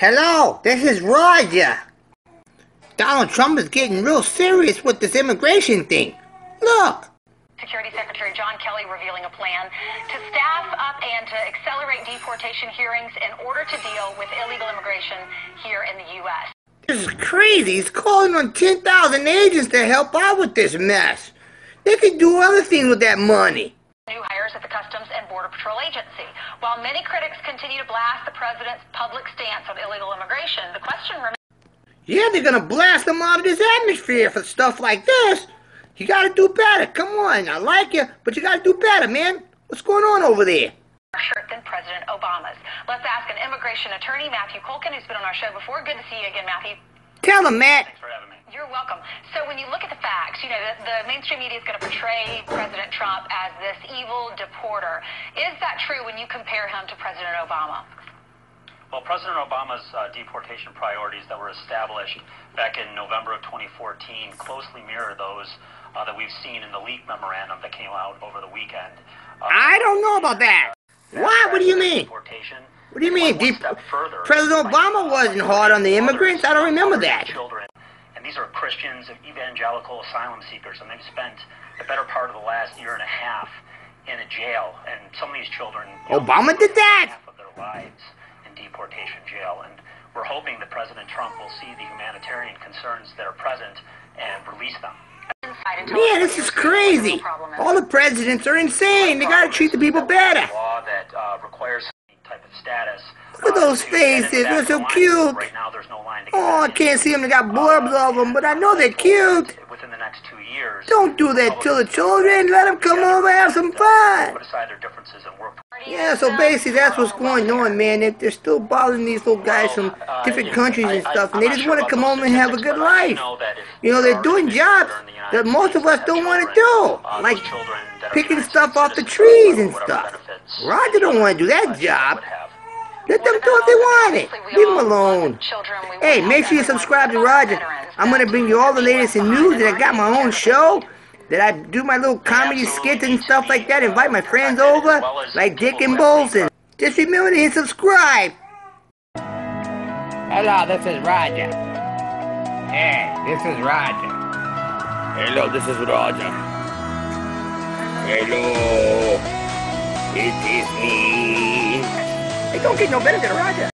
Hello, this is Roger. Donald Trump is getting real serious with this immigration thing. Look. Security Secretary John Kelly revealing a plan to staff up and to accelerate deportation hearings in order to deal with illegal immigration here in the U.S. This is crazy. He's calling on 10,000 agents to help out with this mess. They could do other things with that money. At the Customs and Border Patrol Agency. While many critics continue to blast the president's public stance on illegal immigration, the question remains. Yeah, they're gonna blast them out of this atmosphere for stuff like this. You gotta do better. Come on, I like you, but you gotta do better, man. What's going on over there? shirt than President Obama's. Let's ask an immigration attorney, Matthew Kolken, who's been on our show before. Good to see you again, Matthew. Tell him, Matt. Thanks for having me. You're welcome. So when you look at the facts, you know, the, the mainstream media is going to portray President Trump as this evil deporter. Is that true when you compare him to President Obama? Well, President Obama's uh, deportation priorities that were established back in November of 2014 closely mirror those uh, that we've seen in the leak memorandum that came out over the weekend. Uh, I don't know about that. What? What do you mean? Deportation. What do you mean? One Dep- step further, President Obama wasn't hard on the immigrants. I don't remember that. Children, and these are Christians, evangelical asylum seekers, and they've spent the better part of the last year and a half in a jail. And some of these children, know, Obama did that? half of their lives in deportation jail, and we're hoping that President Trump will see the humanitarian concerns that are present and release them. This is crazy. All the presidents are insane. They gotta treat the people better. Law that uh, requires any type of status. Look at uh, those to get into faces. They're so cute. Right now, there's no line Oh, I can't see them. They got blurbs of them, but I know they're cute. Within the next two years. Don't do that to the children. Let them come over, have some fun. Put aside their differences and work. Yeah, so basically that's what's going on, man. They- They're still bothering these little guys from Uh, different countries and stuff, and they just want to come home and have a good but I do life. You know, they're doing jobs that are in the United that most of us don't want to do, uh, like those children that are picking stuff off the trees and stuff. Roger don't want to do uh, that job. Would have. Let them do what they want it. Leave them alone. Hey, make sure you subscribe to Roger. I'm gonna bring you all the latest in news, and I got my own show that I do my little comedy skits and stuff like that. Invite my friends over, like Dick and Bolson. Just remember to hit subscribe. Hello, this is Roger. Hey, this is Roger. Hello, this is Roger. Hello, it is me. Don't get no better than a Roger.